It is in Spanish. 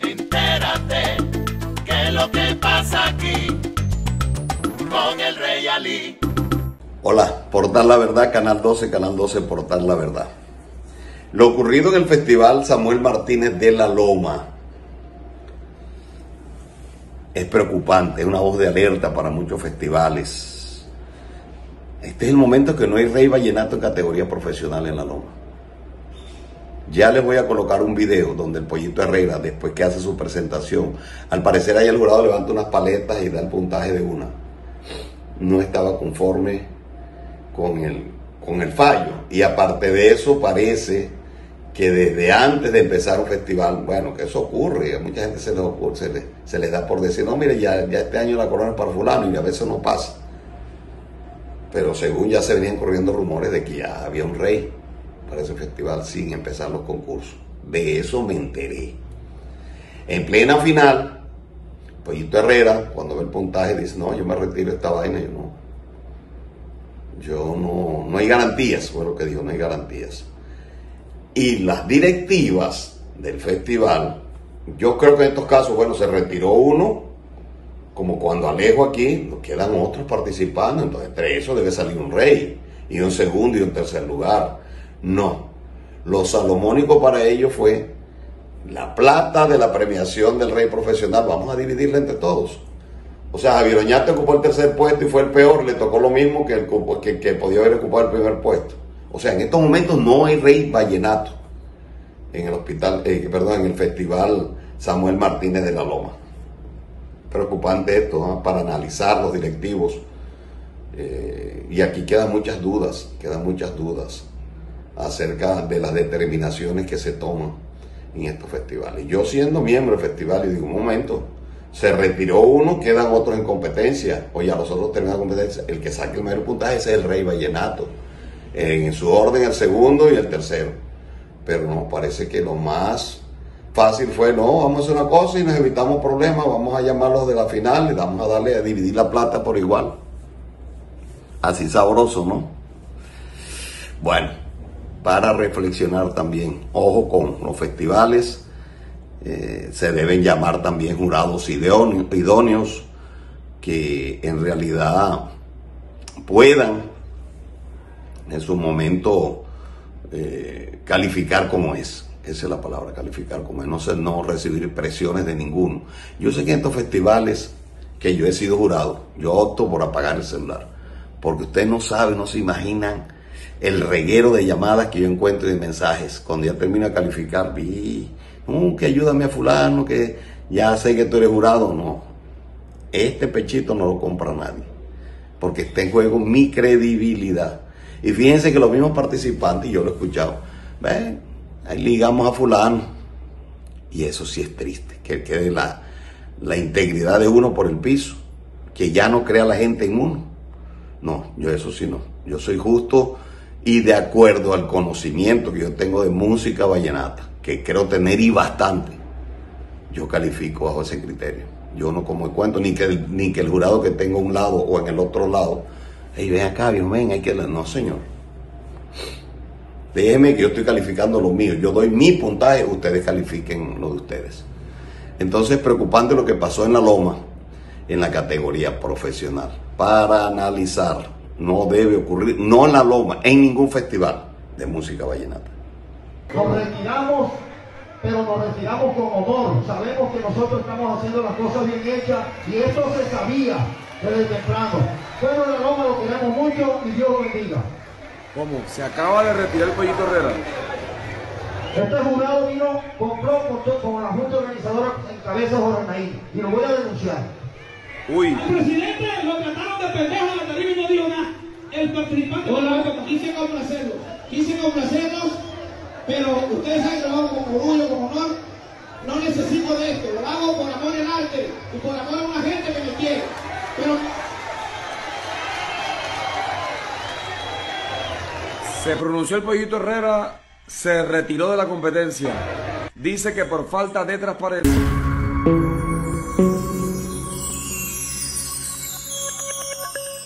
Entérate qué es lo que pasa aquí con el Rey Ali. Hola, Portal La Verdad, Canal 12, Canal 12, Portal La Verdad. Lo ocurrido en el Festival Samuel Martínez de la Loma es preocupante, es una voz de alerta para muchos festivales. Este es el momento que no hay rey vallenato en categoría profesional en la Loma. Ya les voy a colocar un video donde el Pollito Herrera, después que hace su presentación, al parecer ahí el jurado levanta unas paletas y da el puntaje de una. No estaba conforme con el, con el fallo. Y aparte de eso, parece que desde antes de empezar un festival, bueno, que eso ocurre, a mucha gente se les, ocurre, se les, da por decir, no, mire, ya, ya este año la corona es para fulano y a veces no pasa. Pero según ya se venían corriendo rumores de que ya había un rey para ese festival sin empezar los concursos. De eso me enteré. En plena final, Pollito Herrera, cuando ve el puntaje, dice, no, yo me retiro esta vaina, yo no. Yo no, no hay garantías, fue lo que dijo, no hay garantías. Y las directivas del festival, yo creo que en estos casos, bueno, se retiró uno, como cuando Alejo aquí, nos quedan otros participando, entonces entre eso debe salir un rey, y un segundo y un tercer lugar. No. Lo salomónico para ellos fue la plata de la premiación del rey profesional, vamos a dividirla entre todos. O sea, Javier Oñate ocupó el tercer puesto y fue el peor, le tocó lo mismo que, el, que, podía haber ocupado el primer puesto. O sea, en estos momentos no hay rey vallenato en el hospital, eh, perdón, en el festival Samuel Martínez de la Loma. Preocupante esto, para analizar los directivos. Eh, y aquí quedan muchas dudas, quedan muchas dudas acerca de las determinaciones que se toman en estos festivales. Yo siendo miembro del festival y digo, un momento, se retiró uno, quedan otros en competencia, oye, a los otros terminan competencia, el que saque el mayor puntaje es el rey vallenato, en su orden el segundo y el tercero. Pero no, parece que lo más fácil fue, no, vamos a hacer una cosa y nos evitamos problemas, vamos a llamarlos de la final y vamos a darle a dividir la plata por igual. Así sabroso, ¿no? Bueno, para reflexionar también. Ojo con los festivales, eh, se deben llamar también jurados idóneos que en realidad puedan en su momento eh, calificar como es. Esa es la palabra, calificar como es. No, ser, no recibir presiones de ninguno. Yo sé que en estos festivales que yo he sido jurado, yo opto por apagar el celular. Porque usted no sabe, no se imaginan el reguero de llamadas que yo encuentro y de mensajes. Cuando ya termino de calificar, vi, que ayúdame a fulano, que ya sé que tú eres jurado. No, este pechito no lo compra nadie, porque está en juego mi credibilidad. Y fíjense que los mismos participantes, yo lo he escuchado, ven, ahí ligamos a fulano. Y eso sí es triste, que quede la, la integridad de uno por el piso, que ya no crea la gente en uno. No, yo eso sí no. Yo soy justo y de acuerdo al conocimiento que yo tengo de música vallenata, que creo tener y bastante, yo califico bajo ese criterio. Yo no como el cuento, ni que el, ni que el jurado que tengo a un lado o en el otro lado, hey, ven acá, Dios, ven, hay que... No, señor. Déjeme que yo estoy calificando lo mío. Yo doy mi puntaje, ustedes califiquen lo de ustedes. Entonces, preocupante lo que pasó en la Loma, en la categoría profesional. Para analizar no debe ocurrir, no en la Loma, en ningún festival de música vallenata. Nos retiramos, pero nos retiramos con honor. Sabemos que nosotros estamos haciendo las cosas bien hechas y eso se sabía desde temprano. Bueno, la Loma lo queremos mucho y Dios lo bendiga. ¿Cómo? ¿Se acaba de retirar el Pollito Herrera? Este jurado vino, compró con, con la Junta Organizadora en cabeza de Jorge y lo voy a denunciar. Uy. El presidente lo trataron de pendejo la tarima y no dijo nada. El participante no quise complacerlos. Quise complacerlos, pero ustedes lo hago con orgullo, con honor. No necesito de esto, lo hago por amor al arte y por amor a una gente que me quiere. Pero Se pronunció el Pollito Herrera, se retiró de la competencia. Dice que por falta de transparencia.